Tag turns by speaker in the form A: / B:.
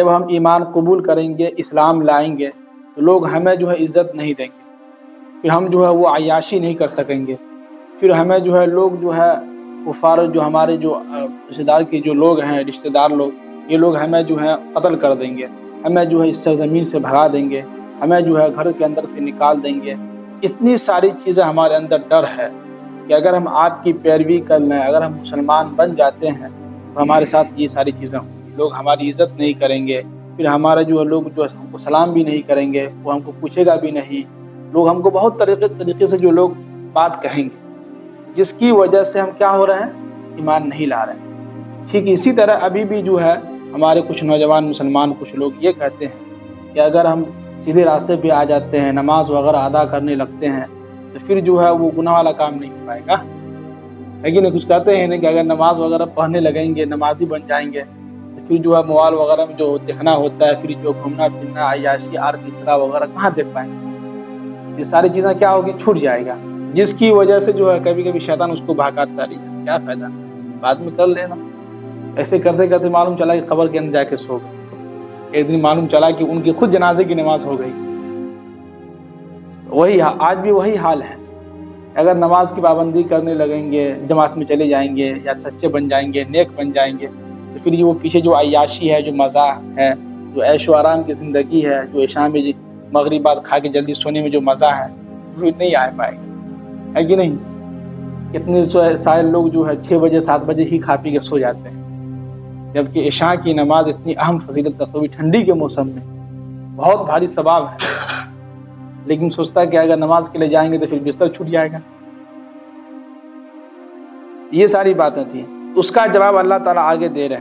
A: जब हम ईमान कबूल करेंगे, इस्लाम लाएँगे तो लोग हमें जो है इज़्ज़त नहीं देंगे। फिर हम जो है वो अयाशी नहीं कर सकेंगे। फिर हमें जो है लोग जो है कुफार, जो हमारे जो रिश्तेदार के जो लोग हैं, रिश्तेदार लोग, ये लोग हमें जो है कत्ल कर देंगे। हमें जो है इस सरजमीन से भगा देंगे। हमें जो है घर के अंदर से निकाल देंगे। इतनी सारी चीज़ें हमारे अंदर डर है कि अगर हम आपकी पैरवी कर लें, अगर हम मुसलमान बन जाते हैं तो हमारे साथ ये सारी चीज़ें होंगी लोग हमारी इज़्ज़त नहीं करेंगे, फिर हमारा जो है लोग जो हमको सलाम भी नहीं करेंगे, वो हमको पूछेगा भी नहीं। लोग हमको बहुत तरीके तरीके से जो लोग बात कहेंगे, जिसकी वजह से हम क्या हो रहे हैं? ईमान नहीं ला रहे हैं। ठीक इसी तरह अभी भी जो है, हमारे कुछ नौजवान मुसलमान, कुछ लोग ये कहते हैं कि अगर हम सीधे रास्ते पे आ जाते हैं, नमाज़ वगैरह अदा करने लगते हैं तो फिर जो है वो गुनाह वाला काम नहीं हो पाएगा। लेकिन कुछ कहते हैं नहीं कि अगर नमाज़ वगैरह पढ़ने लगेंगे, नमाजी बन जाएँगे फिर जो है मोबाइल वगैरह में जो देखना होता है, फिर जो घूमना फिरना अयाशी आर्केस्ट्रा वगैरह, कहाँ देख पाएँगे? ये सारी चीज़ें क्या होगी? छूट जाएगा। जिसकी वजह से जो है कभी कभी शैतान उसको भागाता रही क्या फ़ायदा? बाद में कर लेना। ऐसे करते करते मालूम चला कि खबर के अंदर जाके सो गए। एक दिन मालूम चला कि उनकी खुद जनाजे की नमाज़ हो गई। वही आज भी वही हाल है। अगर नमाज़ की पाबंदी करने लगेंगे, जमात में चले जाएँगे, या सच्चे बन जाएँगे, नेक बन जाएँगे तो फिर ये वो पीछे जो अयाशी है, जो मज़ा है, जो ऐशो आराम की ज़िंदगी है, जो ऐशा में मगरब खा के जल्दी सोने में जो मज़ा है, वो नहीं आ पाएगा। है कि नहीं? कितने सारे लोग जो है छः बजे, सात बजे ही खा पी के सो जाते हैं। जबकि ईशा की नमाज़ इतनी अहम फजीलत भी ठंडी के मौसम में बहुत भारी सवाब है। लेकिन सोचता है कि अगर नमाज़ के लिए जाएँगे तो फिर बिस्तर छूट जाएगा। ये सारी बातें थी। उसका जवाब अल्लाह ताला आगे दे रहे हैं।